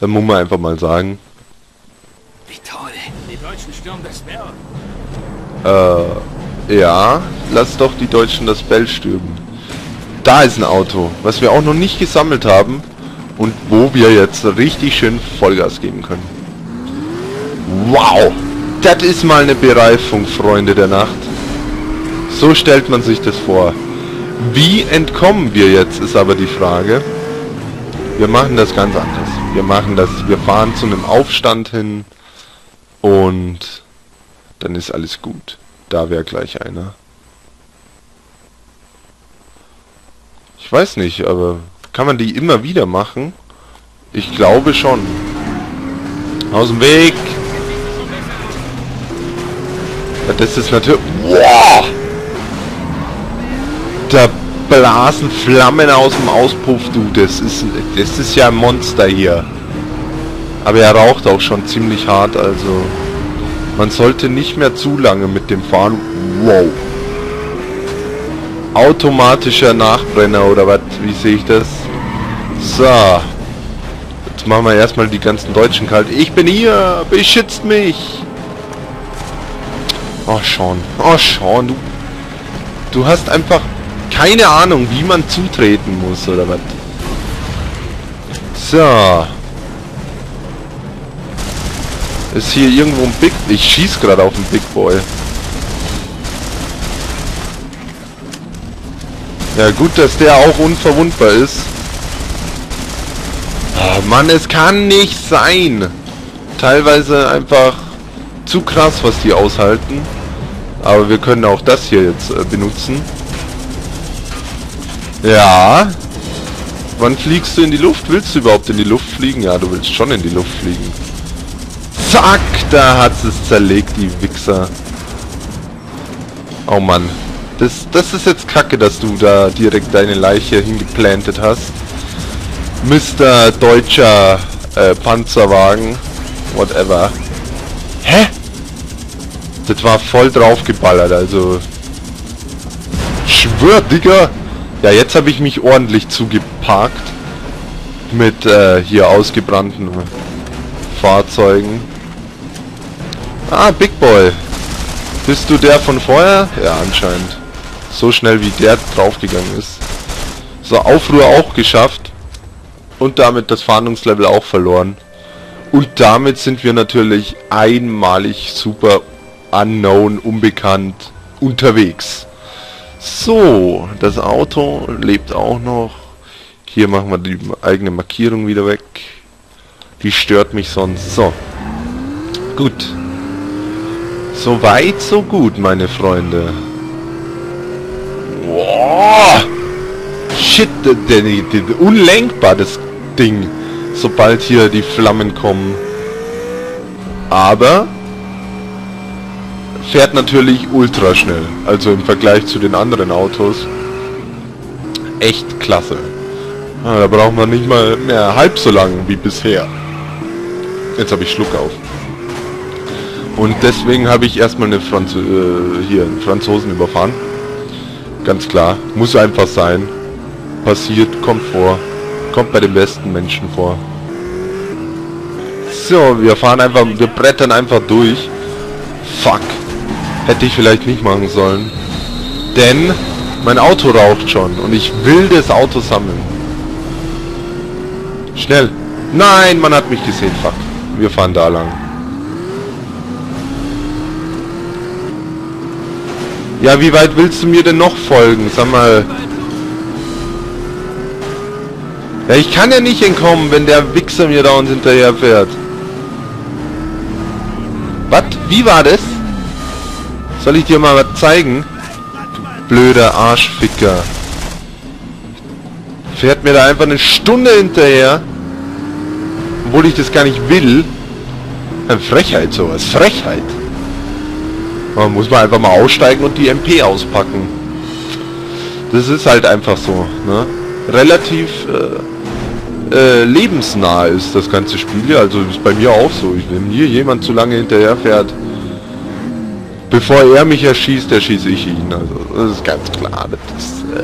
Das muss man einfach mal sagen. Wie toll. Die Deutschen stürmen das Bell. Äh, ja, lass doch die Deutschen das Bell stürmen. Da ist ein Auto, was wir auch noch nicht gesammelt haben und wo wir jetzt richtig schön Vollgas geben können. Wow! Das ist mal eine Bereifung, Freunde der Nacht. So stellt man sich das vor. Wie entkommen wir jetzt, ist aber die Frage. Wir machen das ganz anders. Wir machen das, wir fahren zu einem Aufstand hin und dann ist alles gut. Da wäre gleich einer. Ich weiß nicht, aber kann man die immer wieder machen? Ich glaube schon. Aus dem Weg! Das ist natürlich... Wow! Da blasen Flammen aus dem Auspuff, du. Das ist, das ist ja ein Monster hier. Aber er raucht auch schon ziemlich hart, also... Man sollte nicht mehr zu lange mit dem fahren. Wow. Automatischer Nachbrenner oder was? Wie sehe ich das? So. Jetzt machen wir erstmal die ganzen Deutschen kalt. Ich bin hier! Beschützt mich! Oh, Sean. Oh, Sean, du... Du hast einfach keine Ahnung, wie man zutreten muss, oder was? So. Ist hier irgendwo ein Big... Ich schieß gerade auf den Big Boy. Ja, gut, dass der auch unverwundbar ist. Oh Mann, es kann nicht sein. Teilweise einfach zu krass, was die aushalten. Aber wir können auch das hier jetzt äh, benutzen. Ja. Wann fliegst du in die Luft? Willst du überhaupt in die Luft fliegen? Ja, du willst schon in die Luft fliegen. Zack, da hat es zerlegt, die Wichser. Oh Mann. Das, das ist jetzt kacke, dass du da direkt deine Leiche hingeplantet hast. Mr. Deutscher äh, Panzerwagen. Whatever. Hä? Das war voll draufgeballert, also... Schwör, Digga! Ja, jetzt habe ich mich ordentlich zugeparkt. Mit äh, hier ausgebrannten Fahrzeugen. Ah, Big Boy. Bist du der von vorher? Ja, anscheinend. So schnell wie der draufgegangen ist. So, Aufruhr auch geschafft. Und damit das Fahndungslevel auch verloren. Und damit sind wir natürlich einmalig super unknown, unbekannt unterwegs. So, das Auto lebt auch noch. Hier machen wir die eigene Markierung wieder weg. Die stört mich sonst. So. Gut. So weit, so gut, meine Freunde. Wow. Shit, der, der, der, unlenkbar das Ding, sobald hier die Flammen kommen. Aber fährt natürlich ultra schnell. Also im Vergleich zu den anderen Autos. Echt klasse. Ah, da braucht man nicht mal mehr halb so lang wie bisher. Jetzt habe ich Schluck auf. Und deswegen habe ich erstmal eine Franz äh, hier einen Franzosen überfahren. Ganz klar. Muss einfach sein. Passiert, kommt vor. Kommt bei den besten Menschen vor. So, wir fahren einfach, wir brettern einfach durch. Fuck. Hätte ich vielleicht nicht machen sollen. Denn mein Auto raucht schon und ich will das Auto sammeln. Schnell. Nein, man hat mich gesehen. Fuck. Wir fahren da lang. Ja, wie weit willst du mir denn noch folgen? Sag mal. Ja, ich kann ja nicht entkommen, wenn der Wichser mir da und hinterher fährt. Was? Wie war das? Soll ich dir mal was zeigen? Du blöder Arschficker. Fährt mir da einfach eine Stunde hinterher. Obwohl ich das gar nicht will. Frechheit sowas. Frechheit. Man muss man einfach mal aussteigen und die MP auspacken. Das ist halt einfach so. Ne? Relativ äh, äh, lebensnah ist das ganze Spiel. Also ist bei mir auch so. Wenn mir jemand zu lange hinterher fährt, bevor er mich erschießt, erschieße ich ihn. Also das ist ganz klar. Ist, äh,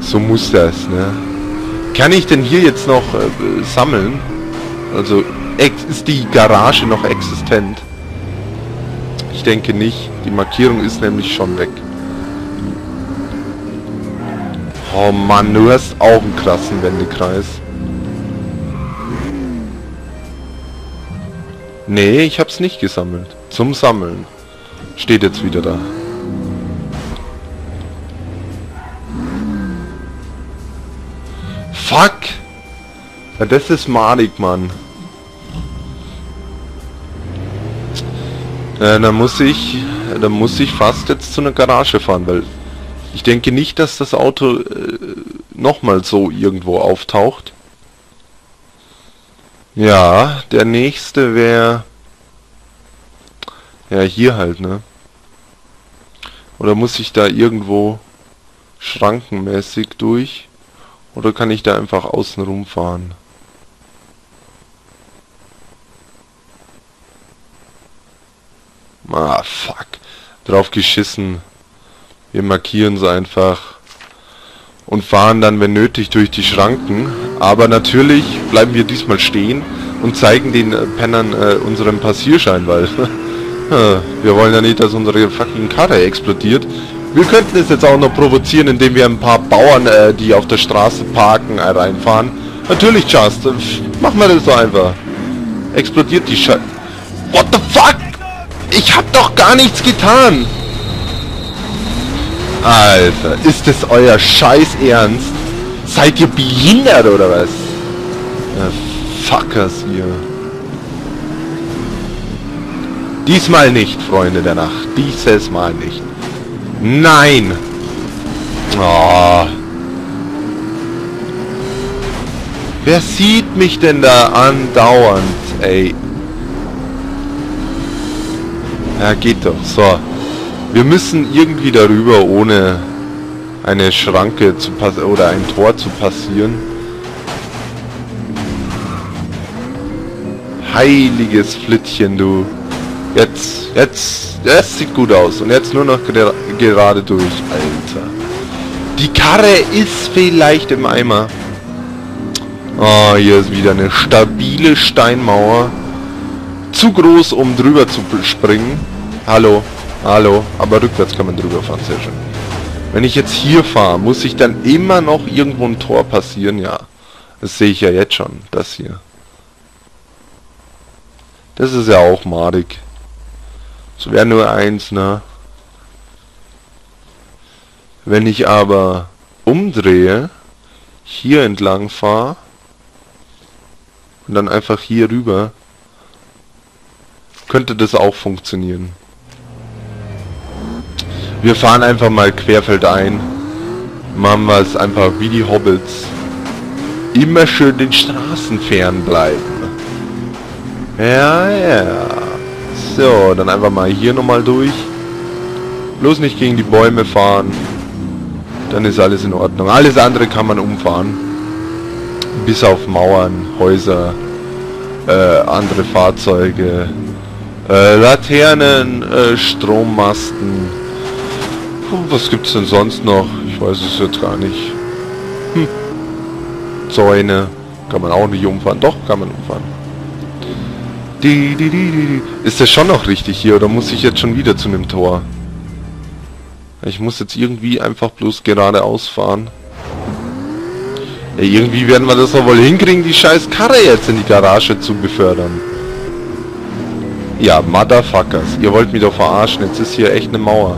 so muss das. Ne? Kann ich denn hier jetzt noch äh, sammeln? Also ist die Garage noch existent? Denke nicht. Die Markierung ist nämlich schon weg. Oh Mann, du hast auch einen krassen Wendekreis. Nee, ich hab's nicht gesammelt. Zum Sammeln. Steht jetzt wieder da. Fuck! Ja, das ist malig, Mann. Äh, dann muss ich, dann muss ich fast jetzt zu einer Garage fahren, weil ich denke nicht, dass das Auto äh, nochmal so irgendwo auftaucht. Ja, der nächste wäre... Ja, hier halt, ne? Oder muss ich da irgendwo schrankenmäßig durch? Oder kann ich da einfach außen rumfahren? Ah, fuck. Drauf geschissen. Wir markieren es einfach. Und fahren dann, wenn nötig, durch die Schranken. Aber natürlich bleiben wir diesmal stehen und zeigen den äh, Pennern äh, unseren Passierschein, weil wir wollen ja nicht, dass unsere fucking Karre explodiert. Wir könnten es jetzt auch noch provozieren, indem wir ein paar Bauern, äh, die auf der Straße parken, äh, reinfahren. Natürlich, Just. Äh, machen wir das so einfach. Explodiert die Scheiße. What the fuck? Ich hab doch gar nichts getan. Alter, ist das euer Scheiß Ernst? Seid ihr behindert oder was? Ja, Fuckers hier. Diesmal nicht, Freunde der Nacht. Dieses Mal nicht. Nein! Oh. Wer sieht mich denn da andauernd, ey? Ja, geht doch. So. Wir müssen irgendwie darüber, ohne eine Schranke zu passen oder ein Tor zu passieren. Heiliges Flittchen, du. Jetzt, jetzt, das sieht gut aus. Und jetzt nur noch gerade durch, Alter. Die Karre ist vielleicht im Eimer. Oh, hier ist wieder eine stabile Steinmauer. Zu groß, um drüber zu springen. Hallo, hallo. Aber rückwärts kann man drüber fahren, sehr schön. Wenn ich jetzt hier fahre, muss ich dann immer noch irgendwo ein Tor passieren? Ja, das sehe ich ja jetzt schon, das hier. Das ist ja auch madig. Es wäre nur eins, ne? Wenn ich aber umdrehe, hier entlang fahre und dann einfach hier rüber, könnte das auch funktionieren. Wir fahren einfach mal querfeldein. Machen wir es einfach wie die Hobbits. Immer schön den Straßen fernbleiben. Ja, ja. So, dann einfach mal hier nochmal durch. Bloß nicht gegen die Bäume fahren. Dann ist alles in Ordnung. Alles andere kann man umfahren. Bis auf Mauern, Häuser, äh, andere Fahrzeuge, äh, Laternen, äh, Strommasten. Was gibt's denn sonst noch? Ich weiß es jetzt gar nicht. Hm. Zäune. Kann man auch nicht umfahren. Doch, kann man umfahren. Die, die, die, die. Ist das schon noch richtig hier oder muss ich jetzt schon wieder zu einem Tor? Ich muss jetzt irgendwie einfach bloß geradeaus fahren. Ja, irgendwie werden wir das doch wohl hinkriegen, die scheiß Karre jetzt in die Garage zu befördern. Ja, Motherfuckers. Ihr wollt mich doch verarschen. Jetzt ist hier echt eine Mauer.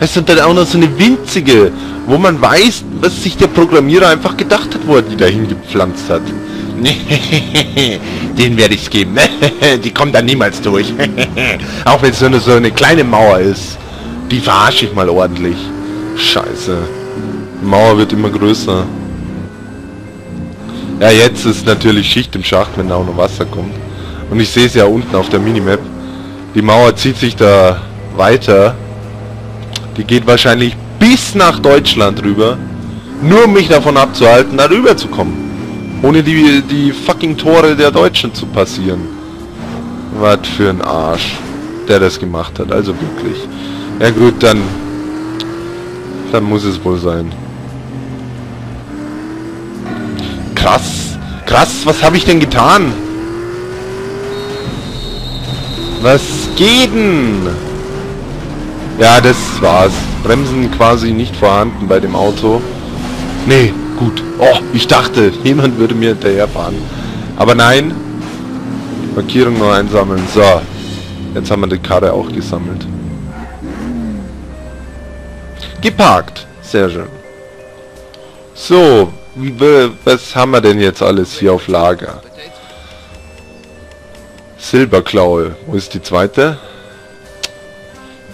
Es sind dann auch noch so eine winzige, wo man weiß, was sich der Programmierer einfach gedacht hat, wo er die dahin gepflanzt hat. Den werde ich's geben. die kommt dann niemals durch. auch wenn es nur so eine kleine Mauer ist. Die verarsche ich mal ordentlich. Scheiße. Die Mauer wird immer größer. Ja, jetzt ist natürlich Schicht im Schacht, wenn da auch noch Wasser kommt. Und ich sehe es ja unten auf der Minimap. Die Mauer zieht sich da weiter. Die geht wahrscheinlich bis nach Deutschland rüber. Nur um mich davon abzuhalten, da rüber zu kommen. Ohne die, die fucking Tore der Deutschen zu passieren. Was für ein Arsch, der das gemacht hat. Also wirklich. Ja gut, dann... Dann muss es wohl sein. Krass Krass, was habe ich denn getan? Was geht denn? Ja, das war's. Bremsen quasi nicht vorhanden bei dem Auto. Nee, gut. Oh, ich dachte, jemand würde mir hinterherfahren. Aber nein. Markierung nur einsammeln. So. Jetzt haben wir die Karre auch gesammelt. Geparkt. Sehr schön. So, was haben wir denn jetzt alles hier auf Lager? Silberklaue. Wo ist die zweite?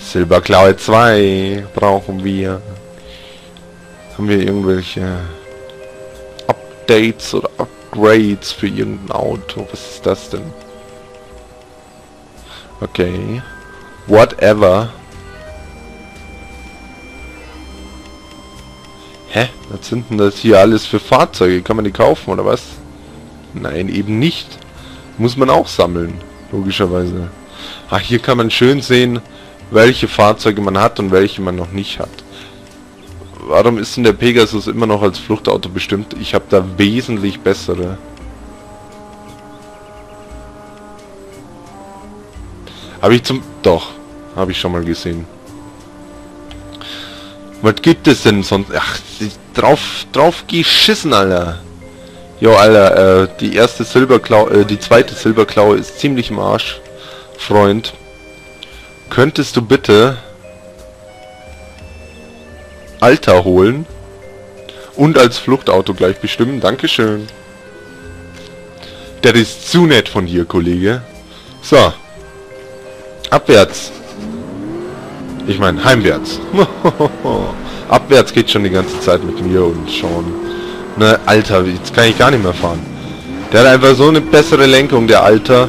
Silberklaue 2 brauchen wir. Haben wir irgendwelche Updates oder Upgrades für irgendein Auto? Was ist das denn? Okay. Whatever. Hä? Was sind denn das hier alles für Fahrzeuge? Kann man die kaufen oder was? Nein, eben nicht. Muss man auch sammeln. Logischerweise. Ach, hier kann man schön sehen, welche Fahrzeuge man hat und welche man noch nicht hat. Warum ist denn der Pegasus immer noch als Fluchtauto bestimmt? Ich habe da wesentlich bessere. Habe ich zum... Doch, habe ich schon mal gesehen. Was gibt es denn sonst? Ach, drauf, drauf geschissen, Alter. Jo, Alter, äh, die erste Silberklaue, äh, die zweite Silberklaue ist ziemlich im Arsch, Freund. Könntest du bitte Alter holen und als Fluchtauto gleich bestimmen? Dankeschön. Das ist zu nett von dir, Kollege. So. Abwärts. Ich meine, heimwärts. Abwärts geht schon die ganze Zeit mit mir und Sean. Ne, Alter, jetzt kann ich gar nicht mehr fahren. Der hat einfach so eine bessere Lenkung, der Alter.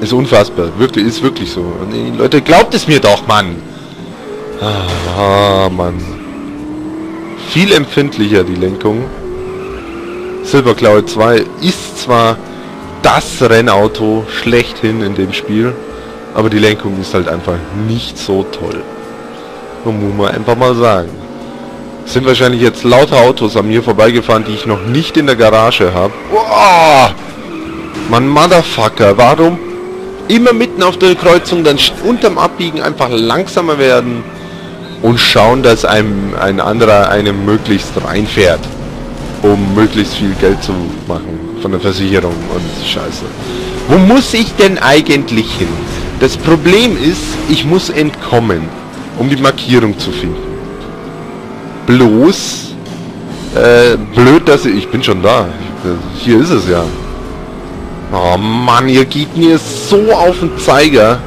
Ist unfassbar. Wirklich, ist wirklich so. Nee, Leute, glaubt es mir doch, Mann. Ah, Mann. Viel empfindlicher, die Lenkung. Silberklaue 2 ist zwar das Rennauto schlechthin in dem Spiel. Aber die Lenkung ist halt einfach nicht so toll. Das muss man einfach mal sagen. Sind wahrscheinlich jetzt lauter Autos an mir vorbeigefahren, die ich noch nicht in der Garage habe. Oh! Mann, Motherfucker, warum immer mitten auf der Kreuzung dann unterm Abbiegen einfach langsamer werden und schauen, dass einem ein anderer einem möglichst reinfährt, um möglichst viel Geld zu machen von der Versicherung und Scheiße. Wo muss ich denn eigentlich hin? Das Problem ist, ich muss entkommen, um die Markierung zu finden. Bloß, äh, blöd, dass ich, ich bin schon da. Hier ist es ja. Oh Mann, ihr geht mir so auf den Zeiger.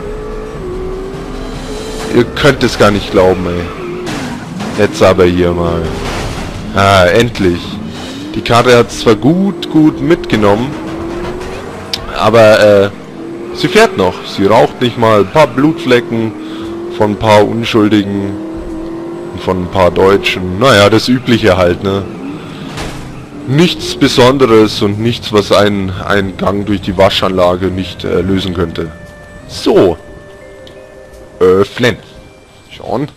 Ihr könnt es gar nicht glauben, ey. Jetzt aber hier mal. Ah, endlich. Die Karte hat zwar gut, gut mitgenommen, aber äh, Sie fährt noch. Sie raucht nicht mal. Ein paar Blutflecken von ein paar Unschuldigen. Von ein paar Deutschen. Naja, das Übliche halt, ne? Nichts Besonderes und nichts, was einen, einen Gang durch die Waschanlage nicht äh, lösen könnte. So. Öffnen. Schon.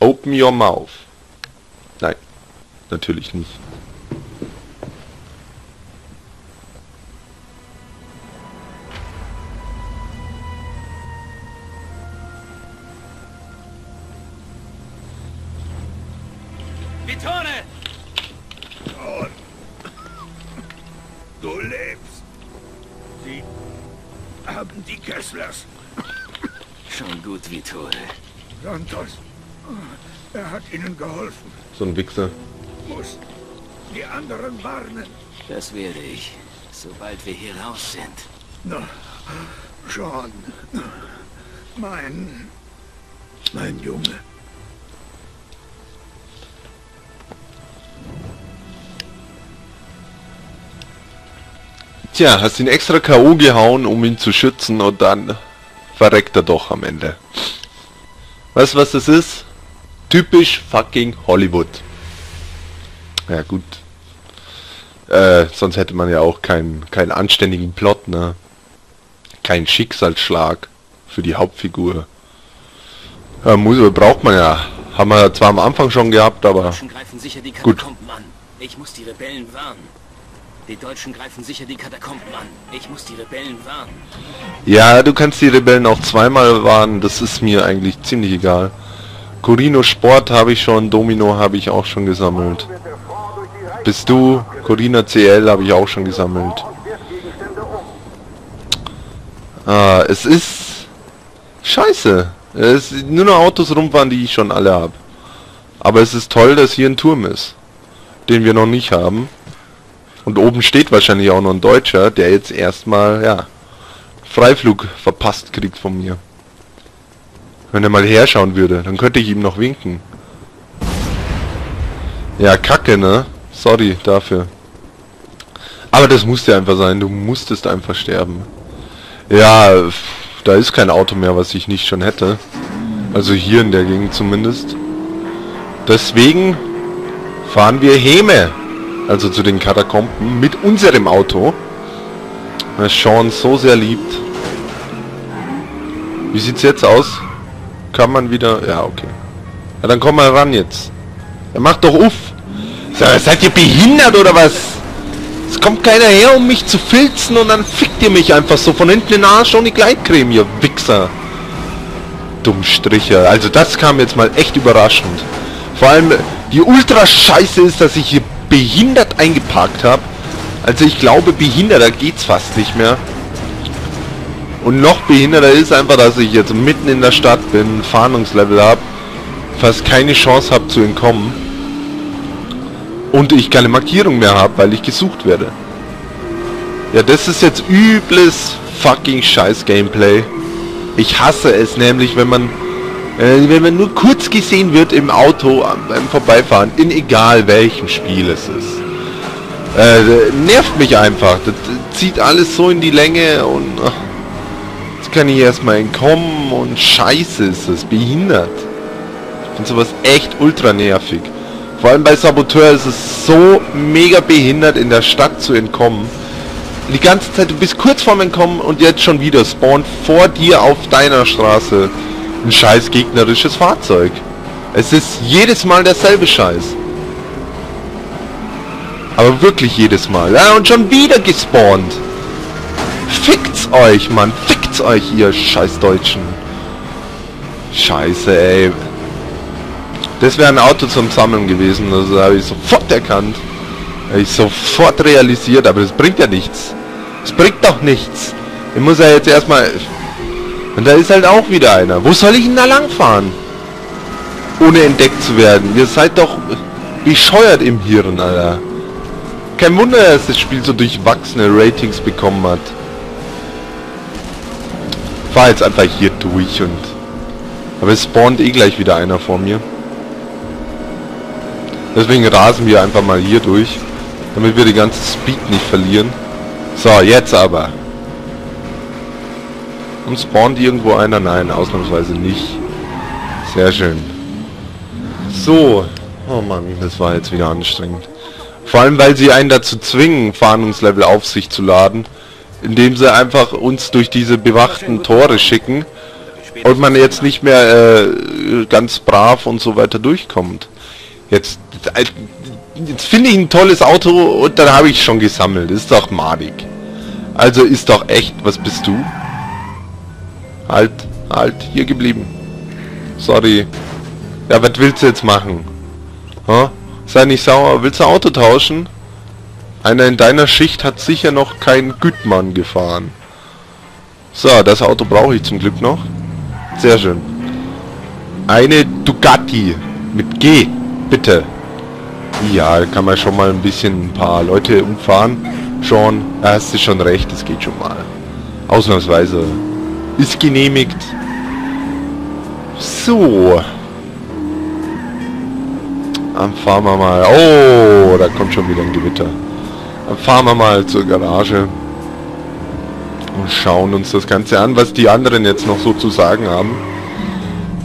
Open your mouth. Nein. Natürlich nicht. So ein Wichser. Muss die anderen warnen. Das werde ich, sobald wir hier raus sind. Na, John. Mein... Mein Junge. Tja, hast ihn extra K.O. gehauen, um ihn zu schützen und dann verreckt er doch am Ende. Weißt du, was das ist? Typisch fucking Hollywood. Ja gut. Äh, sonst hätte man ja auch keinen keinen anständigen Plot, ne? Kein Schicksalsschlag für die Hauptfigur. Ja, muss, braucht man ja. Haben wir zwar am Anfang schon gehabt, aber... Gut. Ich muss die Rebellen warnen. Die Deutschen greifen sicher die Katakomben an. Ich muss die Rebellen warnen. Ja, du kannst die Rebellen auch zweimal warnen. Das ist mir eigentlich ziemlich egal. Corino Sport habe ich schon, Domino habe ich auch schon gesammelt. Bist du, Corina CL habe ich auch schon gesammelt. Ah, es ist scheiße. Es ist nur noch Autos rumfahren, die ich schon alle habe. Aber es ist toll, dass hier ein Turm ist, den wir noch nicht haben. Und oben steht wahrscheinlich auch noch ein Deutscher, der jetzt erstmal, ja, Freiflug verpasst kriegt von mir. Wenn er mal herschauen würde, dann könnte ich ihm noch winken. Ja, kacke, ne? Sorry dafür. Aber das musste einfach sein. Du musstest einfach sterben. Ja, da ist kein Auto mehr, was ich nicht schon hätte. Also hier in der Gegend zumindest. Deswegen fahren wir Heme. Also zu den Katakomben mit unserem Auto. Was Sean so sehr liebt. Wie sieht's jetzt aus? Kann man wieder... Ja, okay. Ja, dann komm mal ran jetzt. Er macht doch uff. Seid ihr behindert oder was? Es kommt keiner her, um mich zu filzen und dann fickt ihr mich einfach so von hinten in den Arsch ohne Gleitcreme, ihr Wichser. Dummstriche. Also das kam jetzt mal echt überraschend. Vor allem die Ultra-Scheiße ist, dass ich hier behindert eingeparkt habe. Also ich glaube, behinderter geht's fast nicht mehr. Und noch behinderter ist einfach, dass ich jetzt mitten in der Stadt bin, Fahndungslevel habe, fast keine Chance habe zu entkommen. Und ich keine Markierung mehr habe, weil ich gesucht werde. Ja, das ist jetzt übles fucking scheiß Gameplay. Ich hasse es nämlich, wenn man äh, wenn man nur kurz gesehen wird im Auto beim Vorbeifahren, in egal welchem Spiel es ist. Äh, nervt mich einfach. Das, zieht alles so in die Länge und ach, jetzt kann ich erstmal entkommen und scheiße ist es, behindert. Ich finde sowas echt ultra nervig. Vor allem bei Saboteur ist es so mega behindert, in der Stadt zu entkommen. Die ganze Zeit, du bist kurz vorm Entkommen und jetzt schon wieder spawnt vor dir auf deiner Straße ein scheiß gegnerisches Fahrzeug. Es ist jedes Mal derselbe Scheiß. Aber wirklich jedes Mal. Ja, und schon wieder gespawnt. Fickt's euch, Mann. Fickt's euch, ihr scheiß Deutschen. Scheiße, ey. Das wäre ein Auto zum Sammeln gewesen, das habe ich sofort erkannt. Habe ich sofort realisiert, aber das bringt ja nichts. Es bringt doch nichts. Ich muss ja jetzt erstmal... Und da ist halt auch wieder einer. Wo soll ich denn da langfahren? Ohne entdeckt zu werden. Ihr seid doch bescheuert im Hirn, Alter. Kein Wunder, dass das Spiel so durchwachsene Ratings bekommen hat. Fahr jetzt einfach hier durch und... Aber es spawnt eh gleich wieder einer vor mir. Deswegen rasen wir einfach mal hier durch, damit wir die ganze Speed nicht verlieren. So, jetzt aber. Und spawnt irgendwo einer? Nein, ausnahmsweise nicht. Sehr schön. So. Oh Mann, das war jetzt wieder anstrengend. Vor allem, weil sie einen dazu zwingen, Fahndungslevel auf sich zu laden, indem sie einfach uns durch diese bewachten Tore schicken und man jetzt nicht mehr äh, ganz brav und so weiter durchkommt. Jetzt, jetzt finde ich ein tolles Auto und dann habe ich schon gesammelt. Ist doch madig. Also ist doch echt, was bist du? Halt, halt, hier geblieben. Sorry. Ja, was willst du jetzt machen? Ha? Sei nicht sauer, willst du Auto tauschen? Einer in deiner Schicht hat sicher noch kein Gütmann gefahren. So, das Auto brauche ich zum Glück noch. Sehr schön. Eine Ducati mit G. Bitte. Ja, kann man schon mal ein bisschen ein paar Leute umfahren. Schon, da hast du schon recht, das geht schon mal. Ausnahmsweise. Ist genehmigt. So. Dann fahren wir mal. Oh, da kommt schon wieder ein Gewitter. Dann fahren wir mal zur Garage. Und schauen uns das Ganze an, was die anderen jetzt noch so zu sagen haben.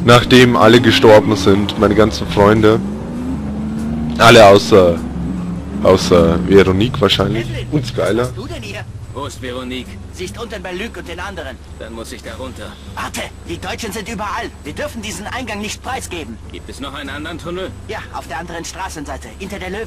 Nachdem alle gestorben sind, meine ganzen Freunde. Alle außer... Außer Veronique wahrscheinlich. Und Skyler. Was du denn hier? Wo ist Veronique? Sie ist unten bei Luc und den anderen. Dann muss ich da runter. Warte, die Deutschen sind überall. Wir dürfen diesen Eingang nicht preisgeben. Gibt es noch einen anderen Tunnel? Ja, auf der anderen Straßenseite, hinter der Löwe.